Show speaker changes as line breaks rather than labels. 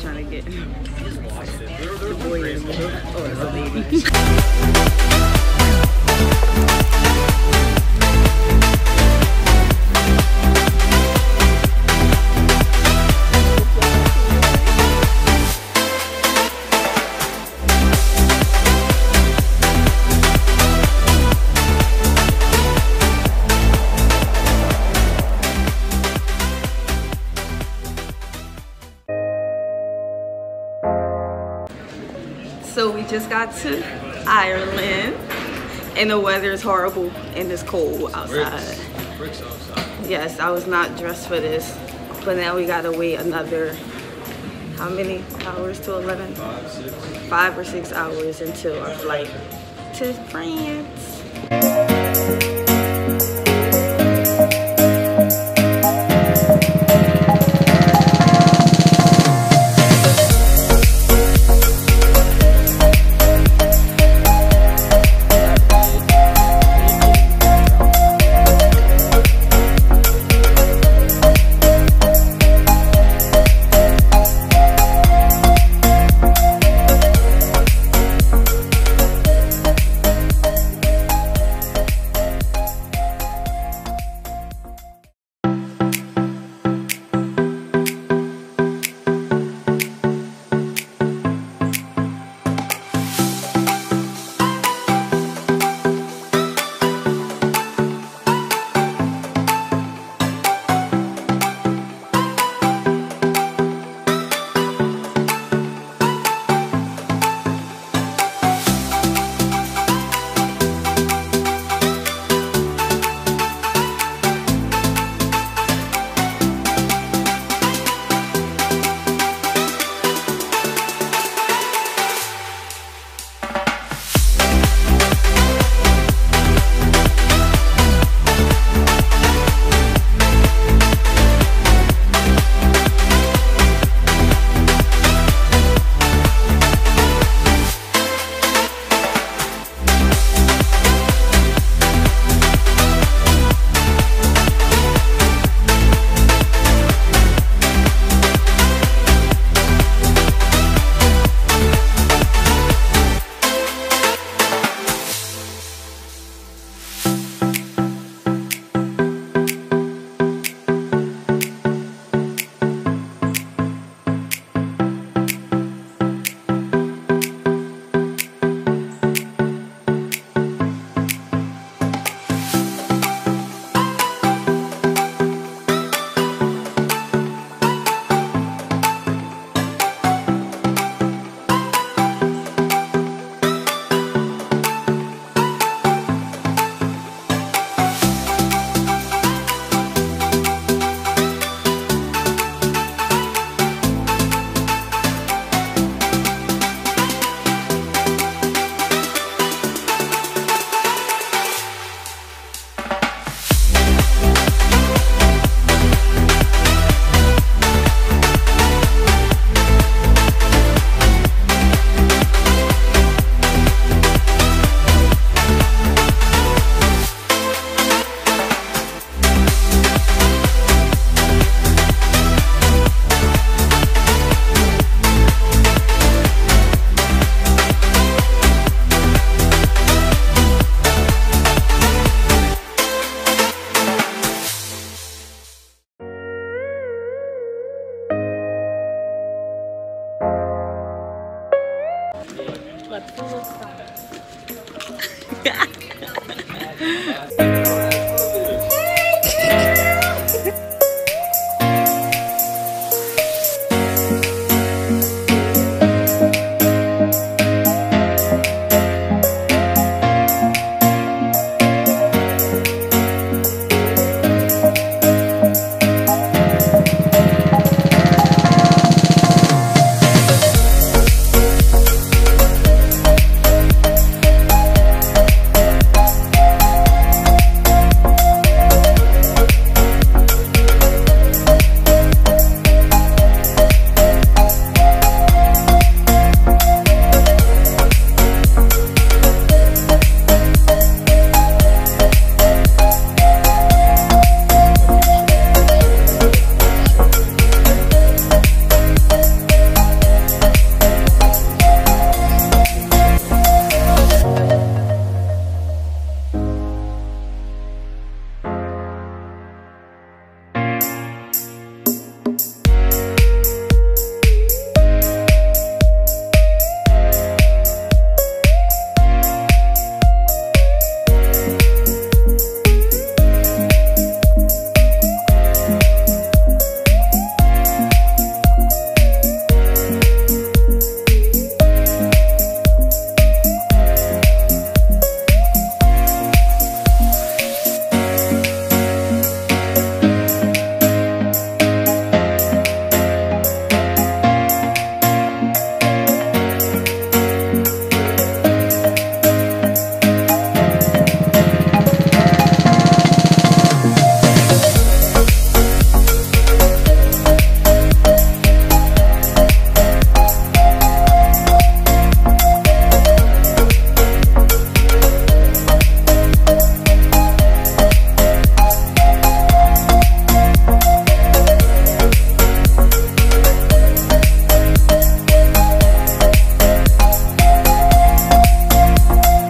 trying to get. the boy in the middle. Oh, it's a lady. So we just got to Ireland and the weather is horrible and it's cold outside.
Bricks outside.
Yes, I was not dressed for this, but now we gotta wait another, how many hours to 11?
Five, six.
Five or six hours until our flight to France. días.